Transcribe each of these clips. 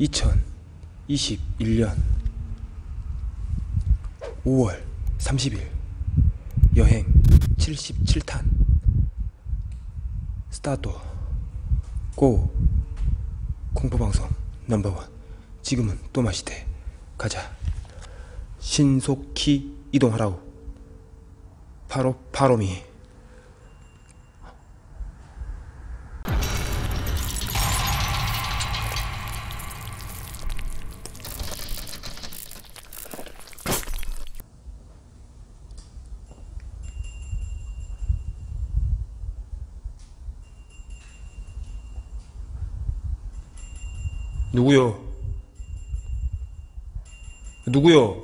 2021년 5월 30일 여행 77탄 스타트 고 공포방송 넘버원. 지금은 또 마시대. 가자. 신속히 이동하라우 바로 바로미 누구요? 누구요?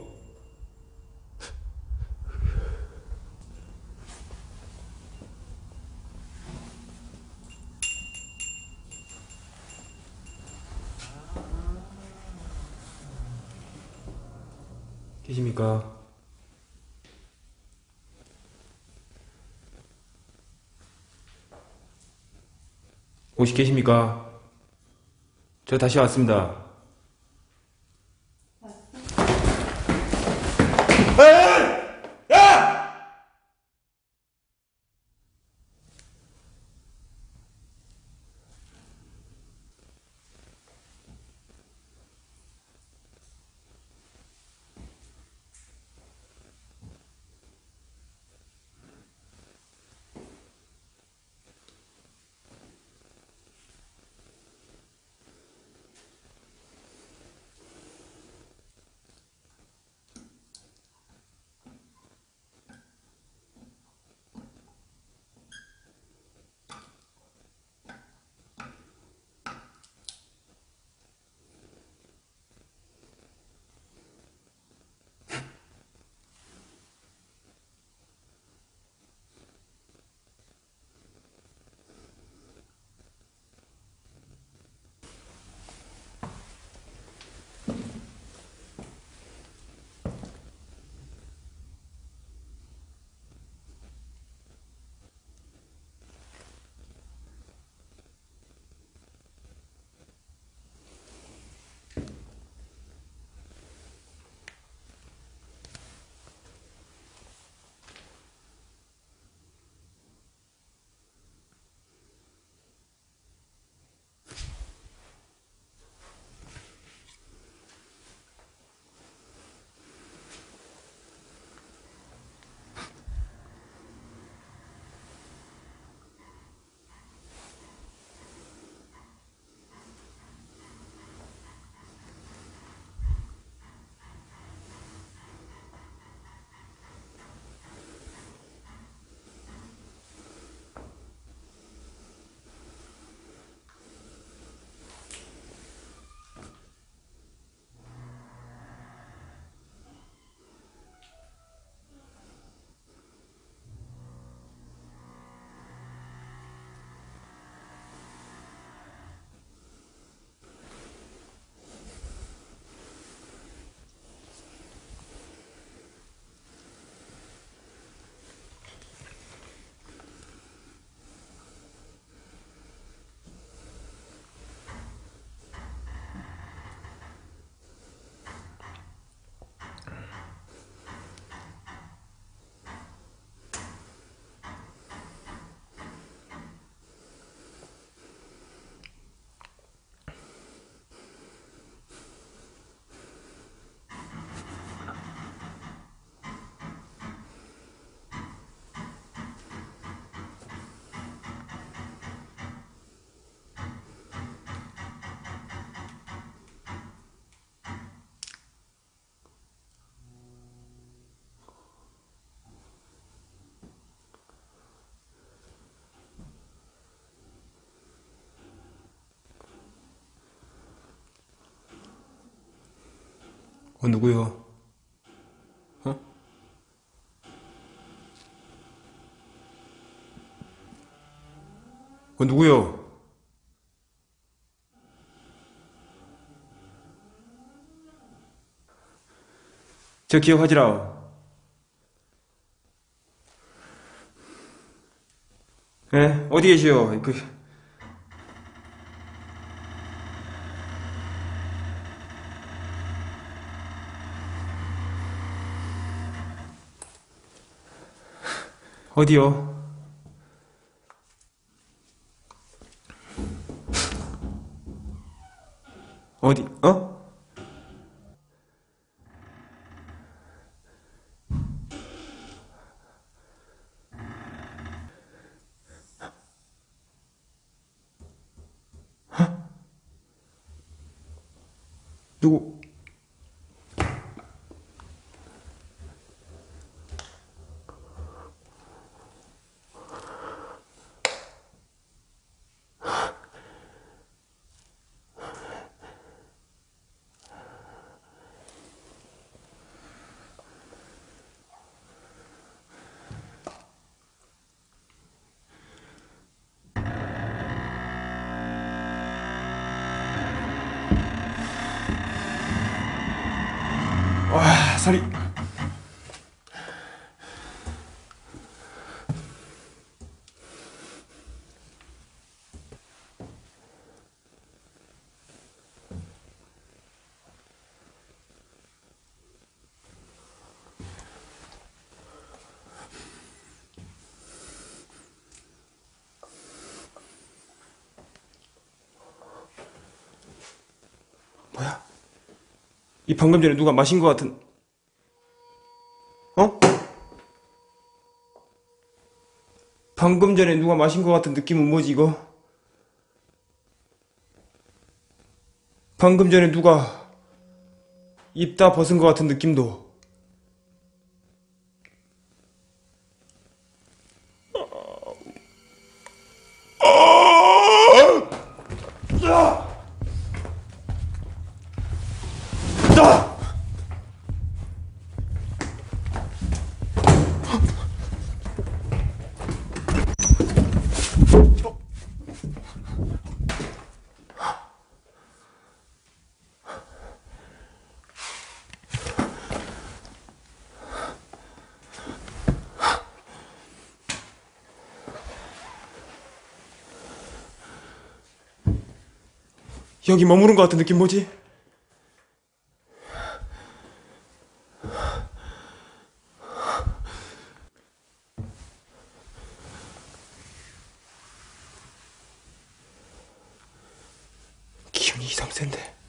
계십니까? 혹시 계십니까? 저 다시 왔습니다. 어, 누구요? 어? 어, 누구요? 저 기억하지라. 예? 어디 계시오? 그, 어디요? 어디, 어? 누구? 와, 살이. 뭐야? 이 방금 전에 누가 마신 것 같은, 어? 방금 전에 누가 마신 것 같은 느낌은 뭐지, 이거? 방금 전에 누가 입 다 벗은 것 같은 느낌도. 여기 머무른 것 같은 느낌 뭐지? 기운이 이상 센데.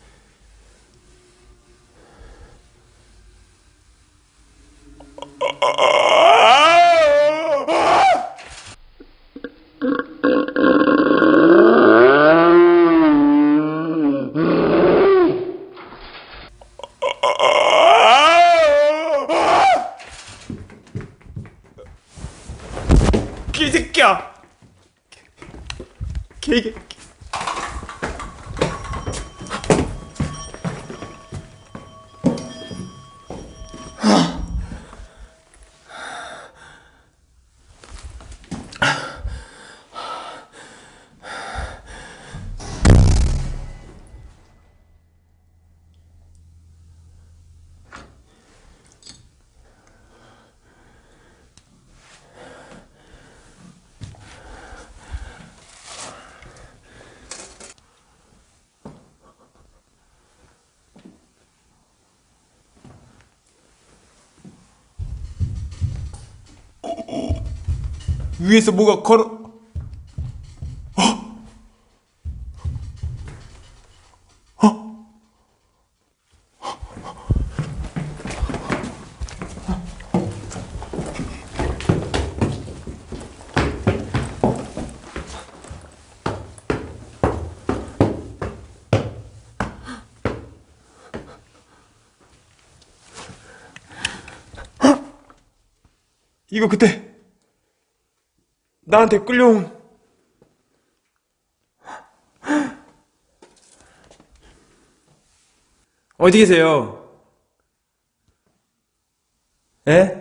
ठीक है 위에서 뭐가 걸어. 이거 그때 나한테 끌려온 어디 계세요? 에?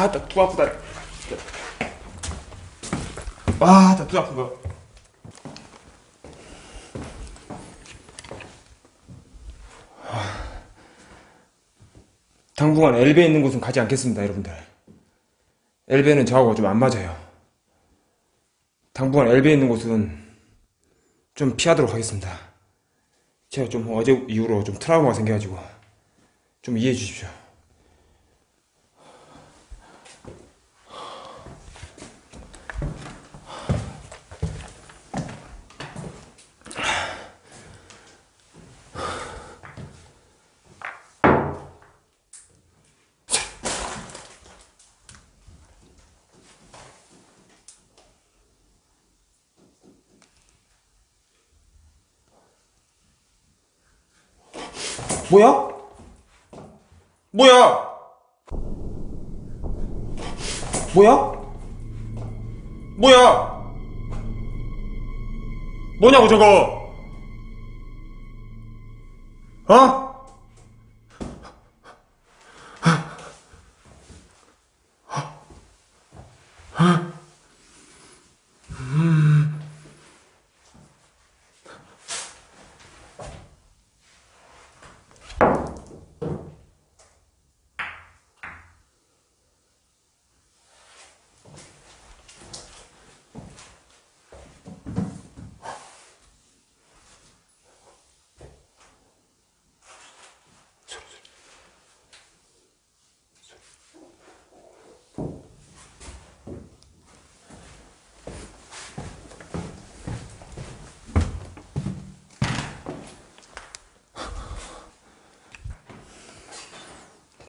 아, 나두 아프다. 와, 나두 거. 당분간 엘베 있는 곳은 가지 않겠습니다, 여러분들. 엘베는 저하고 좀 안 맞아요. 당분간 엘베 있는 곳은 좀 피하도록 하겠습니다. 제가 좀 어제 이후로 좀 트라우마가 생겨가지고 좀 이해해 주십시오. 뭐야? 뭐야? 뭐야? 뭐야? 뭐냐고 저거? 어?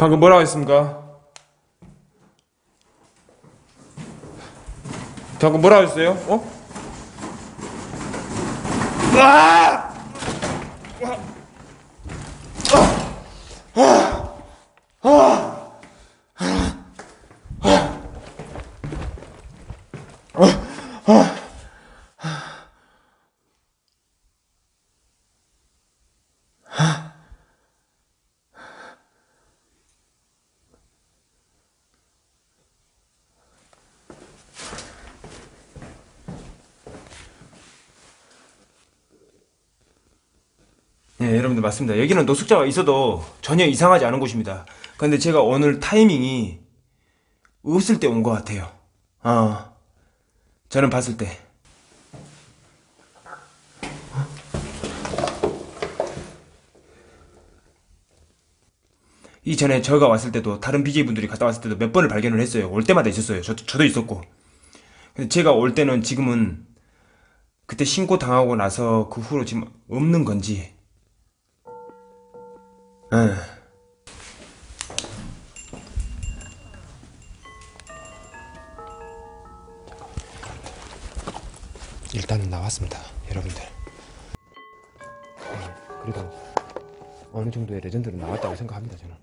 방금 뭐라고 했습니까? 방금 뭐라고 했어요? 어? 아! 네, 여러분들 맞습니다. 여기는 노숙자가 있어도 전혀 이상하지 않은 곳입니다. 근데 제가 오늘 타이밍이 없을 때 온 것 같아요. 어, 저는 봤을 때. 이전에 저가 왔을 때도 다른 BJ분들이 갔다 왔을 때도 몇 번을 발견을 했어요. 올 때마다 있었어요. 저, 저도 있었고. 근데 제가 올 때는 지금은 그때 신고 당하고 나서 그 후로 지금 없는 건지 에. 일단은 나왔습니다, 여러분들. 그래도 어느 정도의 레전드는 나왔다고 생각합니다, 저는.